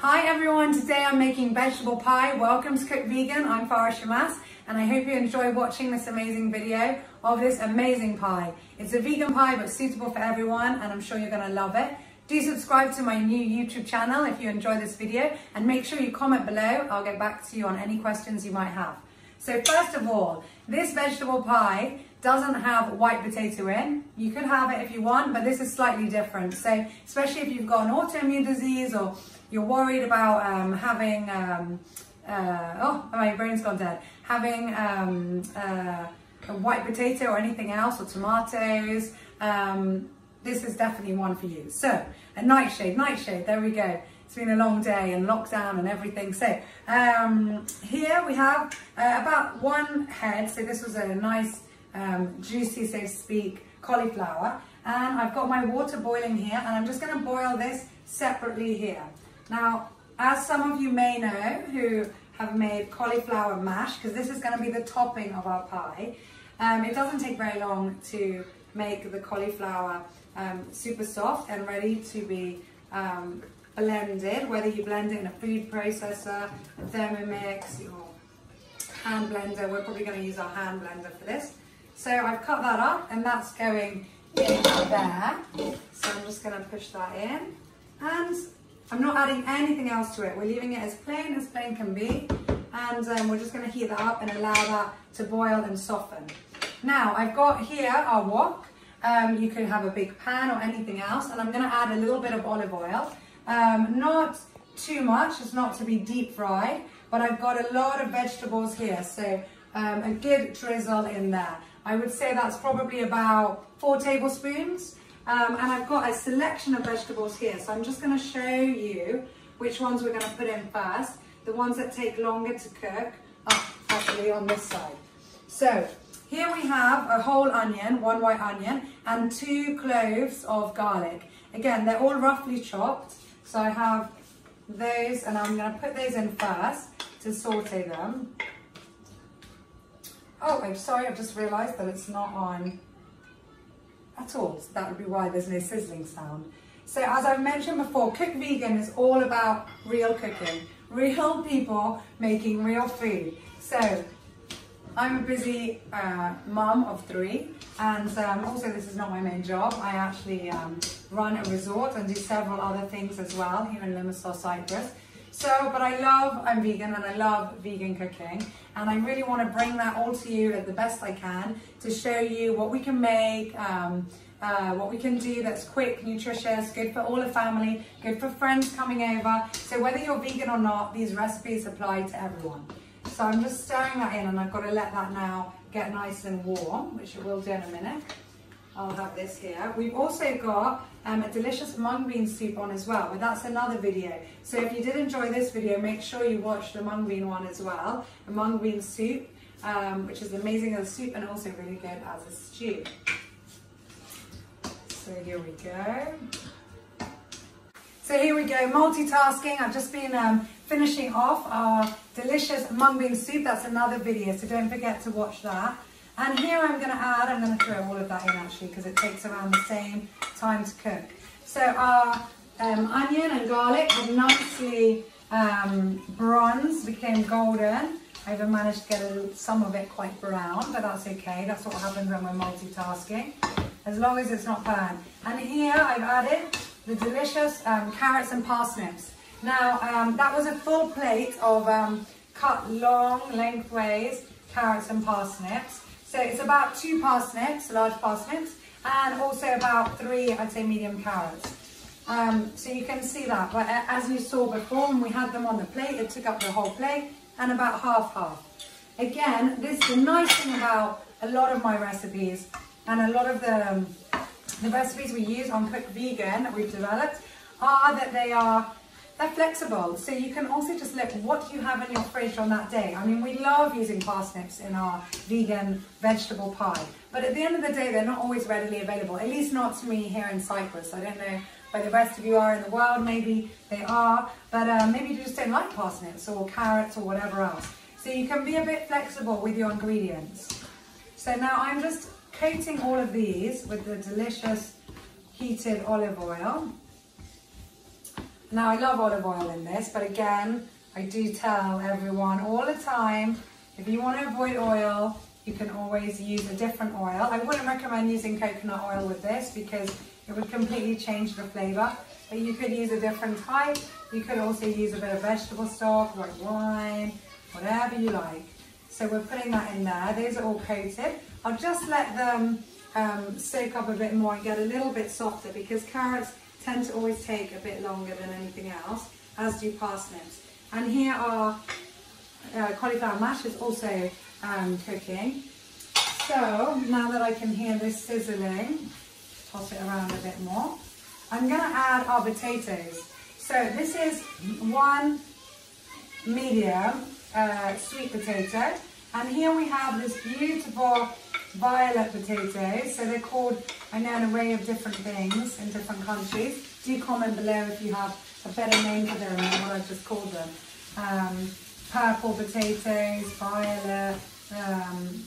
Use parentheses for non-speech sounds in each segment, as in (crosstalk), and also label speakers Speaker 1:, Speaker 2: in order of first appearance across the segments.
Speaker 1: Hi everyone, today I'm making vegetable pie. Welcome to Cook Vegan, I'm Farah Shamas and I hope you enjoy watching this amazing video of this amazing pie. It's a vegan pie but suitable for everyone and I'm sure you're going to love it. Do subscribe to my new YouTube channel if you enjoy this video and make sure you comment below. I'll get back to you on any questions you might have. So first of all, this vegetable pie doesn't have white potato in. You could have it if you want, but this is slightly different. So especially if you've got an autoimmune disease or you're worried about um, having, um, uh, oh, my brain's gone dead, having um, uh, a white potato or anything else or tomatoes, um, this is definitely one for you. So a nightshade, nightshade, there we go. It's been a long day and lockdown and everything. So um, here we have uh, about one head. So this was a nice, um, juicy, so to speak, cauliflower. And I've got my water boiling here and I'm just gonna boil this separately here. Now, as some of you may know who have made cauliflower mash, because this is gonna be the topping of our pie, um, it doesn't take very long to make the cauliflower um, super soft and ready to be um, blended, whether you blend it in a food processor, a Thermomix, your hand blender. We're probably going to use our hand blender for this. So I've cut that up and that's going in there. So I'm just going to push that in. And I'm not adding anything else to it. We're leaving it as plain as plain can be. And um, we're just going to heat that up and allow that to boil and soften. Now I've got here our wok. Um, you could have a big pan or anything else. And I'm going to add a little bit of olive oil. Um, not too much, it's not to be deep fried, but I've got a lot of vegetables here, so um, a good drizzle in there. I would say that's probably about four tablespoons. Um, and I've got a selection of vegetables here, so I'm just gonna show you which ones we're gonna put in first. The ones that take longer to cook are actually on this side. So here we have a whole onion, one white onion, and two cloves of garlic. Again, they're all roughly chopped. So I have those and I'm going to put those in first to saute them. Oh, I'm sorry, I've just realised that it's not on at all. So that would be why there's no sizzling sound. So as I've mentioned before, Cook Vegan is all about real cooking. Real people making real food. So I'm a busy uh, mum of three, and um, also this is not my main job. I actually um, run a resort and do several other things as well here in Limassol, Cyprus. So, but I love, I'm vegan and I love vegan cooking and I really want to bring that all to you at the best I can to show you what we can make, um, uh, what we can do that's quick, nutritious, good for all the family, good for friends coming over. So whether you're vegan or not, these recipes apply to everyone. So I'm just stirring that in and I've got to let that now get nice and warm, which it will do in a minute. I'll have this here. We've also got um, a delicious mung bean soup on as well, but that's another video. So if you did enjoy this video, make sure you watch the mung bean one as well, a mung bean soup, um, which is amazing as a soup and also really good as a stew. So here we go. So here we go, multitasking. I've just been um, finishing off our delicious mung bean soup. That's another video, so don't forget to watch that. And here I'm going to add, I'm going to throw all of that in actually because it takes around the same time to cook. So our um, onion and garlic have nicely um, bronzed, became golden. I even managed to get a, some of it quite brown, but that's okay. That's what happens when we're multitasking, as long as it's not burned. And here I've added the delicious um, carrots and parsnips. Now, um, that was a full plate of um, cut long, lengthways carrots and parsnips. So it's about two parsnips, large parsnips, and also about three, I'd say, medium carrots. Um, so you can see that, but as you saw before, when we had them on the plate, it took up the whole plate, and about half-half. Again, this is the nice thing about a lot of my recipes, and a lot of the, um, the recipes we use on Cook Vegan that we've developed, are that they are they're flexible, so you can also just look what you have in your fridge on that day. I mean, we love using parsnips in our vegan vegetable pie, but at the end of the day, they're not always readily available, at least not to me here in Cyprus. I don't know where the rest of you are in the world, maybe they are, but uh, maybe you just don't like parsnips or carrots or whatever else. So you can be a bit flexible with your ingredients. So now I'm just coating all of these with the delicious heated olive oil. Now I love olive oil in this, but again, I do tell everyone all the time, if you want to avoid oil, you can always use a different oil. I wouldn't recommend using coconut oil with this because it would completely change the flavor. But you could use a different type. You could also use a bit of vegetable stock, white wine, whatever you like. So we're putting that in there. These are all coated. I'll just let them um, soak up a bit more and get a little bit softer because carrots tend to always take a bit longer than anything else, as do parsnips. And here are uh, cauliflower mash is also um, cooking. So now that I can hear this sizzling, toss it around a bit more. I'm going to add our potatoes. So this is one medium uh, sweet potato. And here we have this beautiful violet potatoes. So they're called, I know, an array of different things in different countries. Do comment below if you have a better name for them than what I've just called them. Um, purple potatoes, violet, um,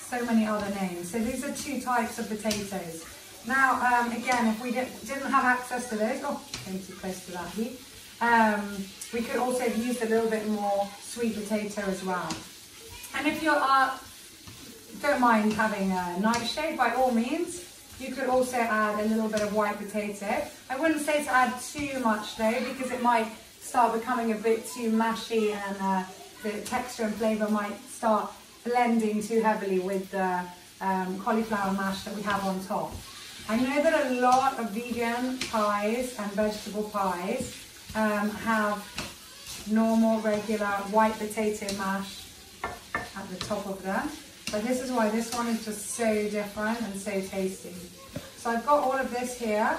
Speaker 1: so many other names. So these are two types of potatoes. Now, um, again, if we did, not have access to those, oh, came too close to that heat, um, we could also have used a little bit more sweet potato as well. And if you are, don't mind having a nightshade, by all means, you could also add a little bit of white potato. I wouldn't say to add too much though, because it might start becoming a bit too mashy and uh, the texture and flavour might start blending too heavily with the um, cauliflower mash that we have on top. I know that a lot of vegan pies and vegetable pies um, have normal, regular white potato mash at the top of them. But this is why this one is just so different and so tasty. So I've got all of this here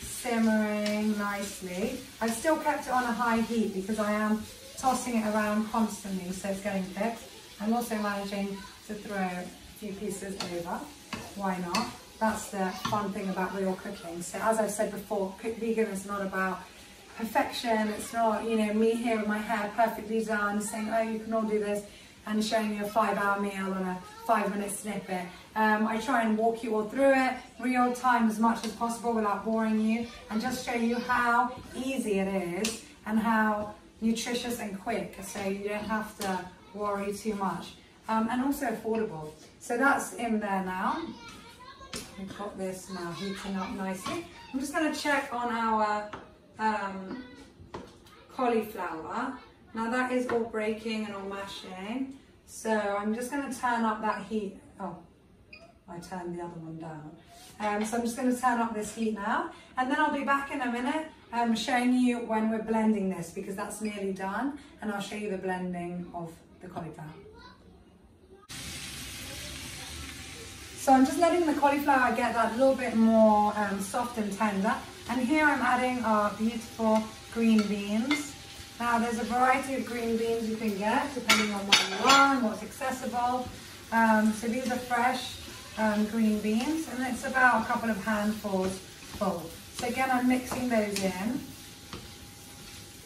Speaker 1: simmering nicely. I've still kept it on a high heat because I am tossing it around constantly so it's getting thick. I'm also managing to throw a few pieces over. Why not? That's the fun thing about real cooking. So as I've said before, vegan is not about perfection. It's not, you know, me here with my hair perfectly done saying, oh, you can all do this and showing you a five hour meal on a five minute snippet. Um, I try and walk you all through it real time as much as possible without boring you and just show you how easy it is and how nutritious and quick so you don't have to worry too much um, and also affordable. So that's in there now. We've got this now heating up nicely. I'm just going to check on our um, cauliflower. Now that is all breaking and all mashing. So I'm just going to turn up that heat. Oh, I turned the other one down. Um, so I'm just going to turn up this heat now. And then I'll be back in a minute um, showing you when we're blending this because that's nearly done. And I'll show you the blending of the cauliflower. So I'm just letting the cauliflower get that little bit more um, soft and tender. And here I'm adding our beautiful green beans. Now there's a variety of green beans you can get depending on what you want, what's accessible. Um, so these are fresh um, green beans and it's about a couple of handfuls full. So again, I'm mixing those in.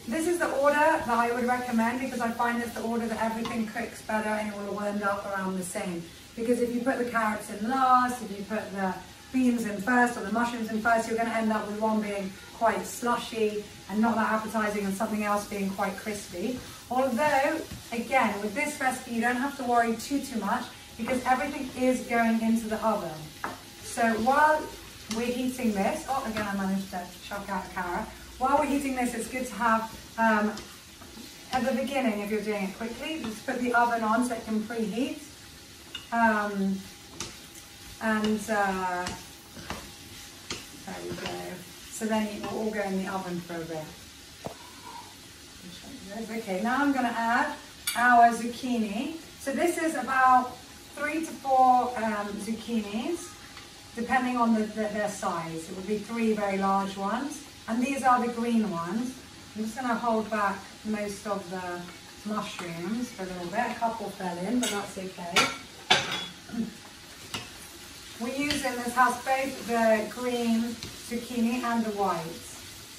Speaker 1: This is the order that I would recommend because I find it's the order that everything cooks better and it will end up around the same. Because if you put the carrots in last, if you put the beans in first or the mushrooms in first, you're going to end up with one being quite slushy and not that appetizing and something else being quite crispy. Although, again, with this recipe, you don't have to worry too, too much because everything is going into the oven. So while we're heating this, oh, again, I managed to chuck out a carrot. While we're heating this, it's good to have, um, at the beginning, if you're doing it quickly, just put the oven on so it can preheat. Um, and uh, there we go. So then it will all go in the oven for a bit. Okay, now I'm going to add our zucchini. So this is about three to four um, zucchinis, depending on the, the, their size. It would be three very large ones. And these are the green ones. I'm just going to hold back most of the mushrooms for a little bit. A couple fell in, but that's okay. We use in this house both the green zucchini and the white,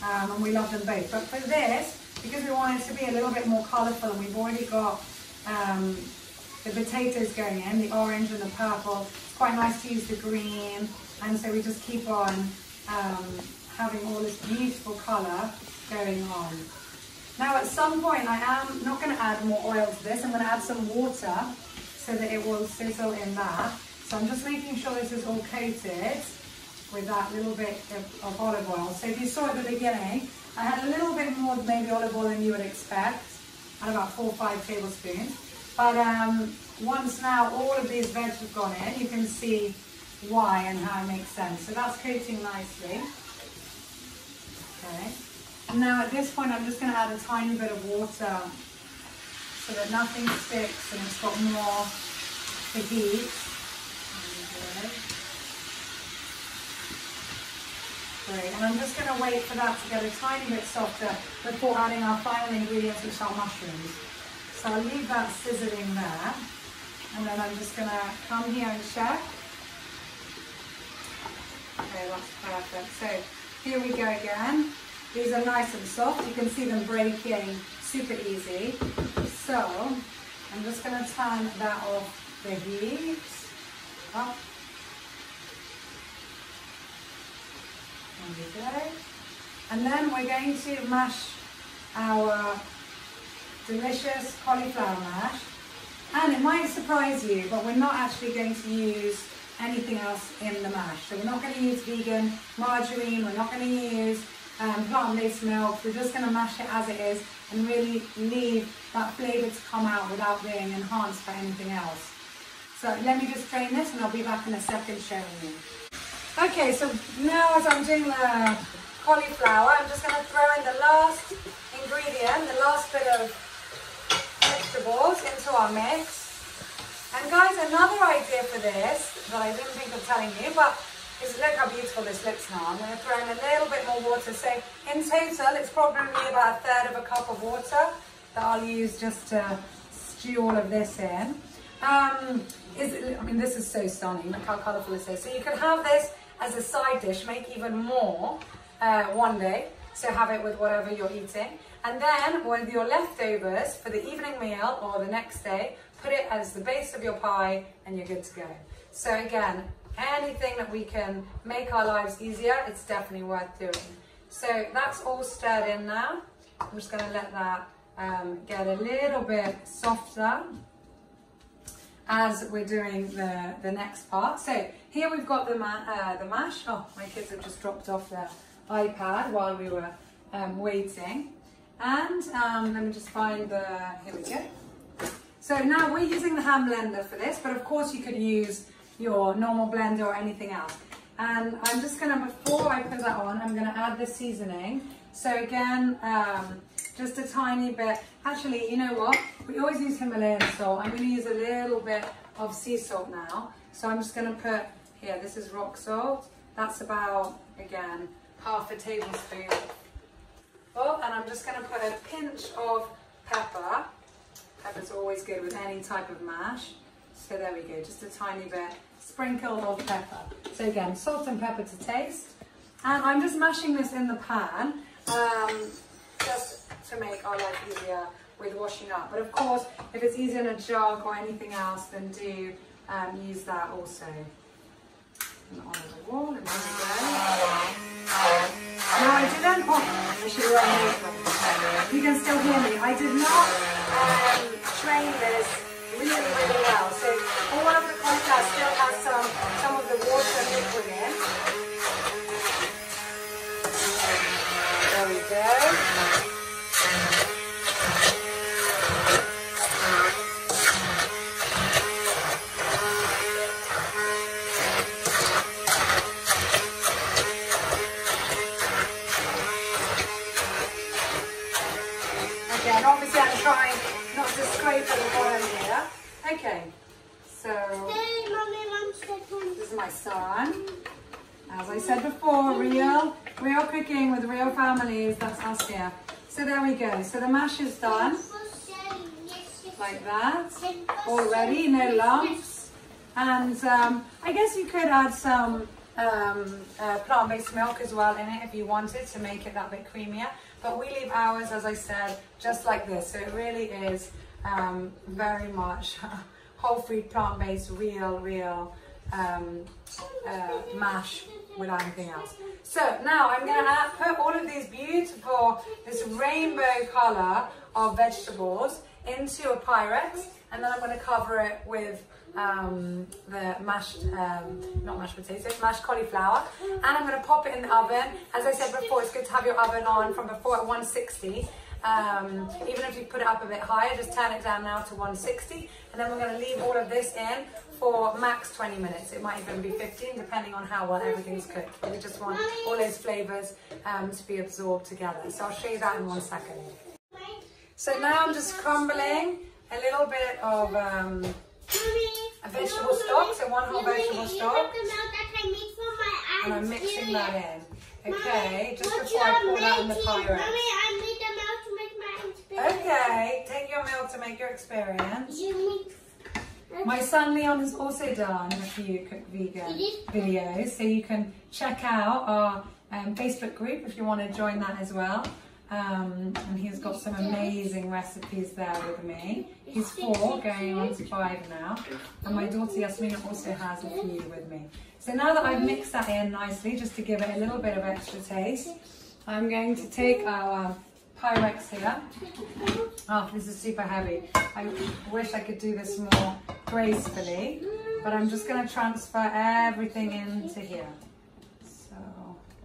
Speaker 1: um, and we love them both. But for this, because we want it to be a little bit more colourful, and we've already got um, the potatoes going in, the orange and the purple, it's quite nice to use the green, and so we just keep on um, having all this beautiful colour going on. Now at some point I am not going to add more oil to this, I'm going to add some water so that it will sizzle in that. So I'm just making sure this is all coated with that little bit of, of olive oil. So if you saw at the beginning, I had a little bit more maybe olive oil than you would expect, at about four or five tablespoons. But um, once now all of these veg have gone in, you can see why and how it makes sense. So that's coating nicely. Okay. Now at this point I'm just going to add a tiny bit of water so that nothing sticks and it's got more heat. And I'm just going to wait for that to get a tiny bit softer before adding our final ingredients which are mushrooms. So I'll leave that sizzling there and then I'm just going to come here and check. Okay, that's perfect. So here we go again. These are nice and soft. You can see them breaking super easy. So I'm just going to turn that off the heat. Up. There we go. And then we're going to mash our delicious cauliflower mash. And it might surprise you, but we're not actually going to use anything else in the mash. So we're not going to use vegan margarine, we're not going to use um, plant-based milk, we're just going to mash it as it is and really leave that flavour to come out without being enhanced by anything else. So let me just drain this and I'll be back in a second showing you. Okay, so now as I'm doing the cauliflower, I'm just going to throw in the last ingredient, the last bit of vegetables into our mix. And guys, another idea for this that I didn't think of telling you, but is look how beautiful this looks now. I'm going to throw in a little bit more water. So in total, it's probably about a third of a cup of water that I'll use just to stew all of this in. Um, is, I mean, this is so stunning. Look how colourful this is. So you can have this as a side dish, make even more uh, one day. So have it with whatever you're eating. And then with your leftovers for the evening meal or the next day, put it as the base of your pie and you're good to go. So again, anything that we can make our lives easier, it's definitely worth doing. So that's all stirred in now. I'm just going to let that um, get a little bit softer as we're doing the, the next part. So here we've got the, ma uh, the mash. Oh, my kids have just dropped off their iPad while we were um, waiting. And um, let me just find the, here we go. So now we're using the hand blender for this, but of course you could use your normal blender or anything else. And I'm just gonna, before I put that on, I'm gonna add the seasoning. So again, um, just a tiny bit. Actually, you know what? We always use Himalayan salt. I'm gonna use a little bit of sea salt now. So I'm just gonna put, here, this is rock salt. That's about, again, half a tablespoon Oh, and I'm just going to put a pinch of pepper. Pepper's always good with any type of mash. So there we go, just a tiny bit, sprinkle of pepper. So again, salt and pepper to taste. And I'm just mashing this in the pan, um, just to make our life easier with washing up. But of course, if it's easier in a jug or anything else, then do um, use that also. And on the wall, and there we go. No, I didn't. Oh, I should have You can still hear me. I did not um, train this really, really well. So all of the contrast still has some, some of the water liquid in. There we go. Okay, so this is my son. As I said before, real, real cooking with real families, that's us here. So there we go. So the mash is done. Like that. Already, no lumps. And um, I guess you could add some um, uh, plant-based milk as well in it if you wanted to make it that bit creamier. But we leave ours, as I said, just like this. So it really is um, very much (laughs) whole food, plant-based, real, real um, uh, mash without anything else. So now I'm going to put all of these beautiful, this rainbow color of vegetables into a Pyrex and then I'm going to cover it with um, the mashed, um, not mashed potatoes, mashed cauliflower. And I'm going to pop it in the oven. As I said before, it's good to have your oven on from before at 160. Um, even if you put it up a bit higher, just turn it down now to 160. And then we're going to leave all of this in for max 20 minutes. It might even be 15, depending on how well everything's cooked. We just want all those flavors um, to be absorbed together. So I'll show you that in one second. So now I'm just crumbling a little bit of um, a vegetable stock, so one whole vegetable stock. And I'm mixing that in. Okay, just before I pour that in the Pyrex. Okay, take your milk to make your experience. My son Leon has also done a few cook vegan videos, so you can check out our um, Facebook group if you want to join that as well. Um, and he's got some amazing recipes there with me. He's four, going on to five now. And my daughter Yasmina also has a few with me. So now that I've mixed that in nicely, just to give it a little bit of extra taste, I'm going to take our Pyrex here. Oh, this is super heavy. I wish I could do this more gracefully, but I'm just going to transfer everything into here. So,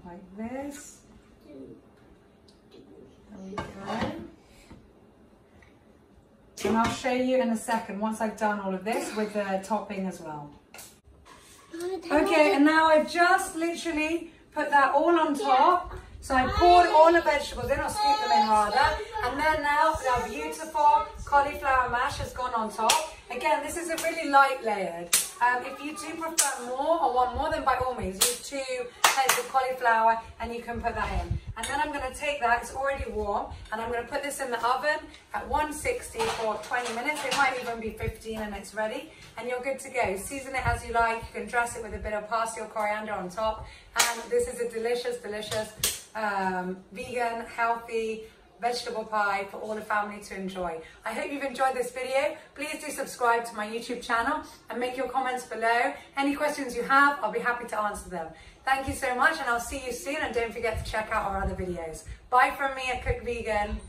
Speaker 1: like this. And I'll show you in a second once I've done all of this with the topping as well. Okay, and now I've just literally put that all on top. So I poured all the vegetables in, or scooped them in rather. And then now our beautiful cauliflower mash has gone on top. Again, this is a really light layered. Um, if you do prefer more or want more, then by all means, use two heads of cauliflower and you can put that in. And then I'm going to take that, it's already warm, and I'm going to put this in the oven at 160 for 20 minutes. It might even be 15 and it's ready. And you're good to go. Season it as you like. You can dress it with a bit of parsley or coriander on top. And this is a delicious, delicious um, vegan, healthy, vegetable pie for all the family to enjoy. I hope you've enjoyed this video. Please do subscribe to my YouTube channel and make your comments below. Any questions you have, I'll be happy to answer them. Thank you so much and I'll see you soon and don't forget to check out our other videos. Bye from me at Cook Vegan.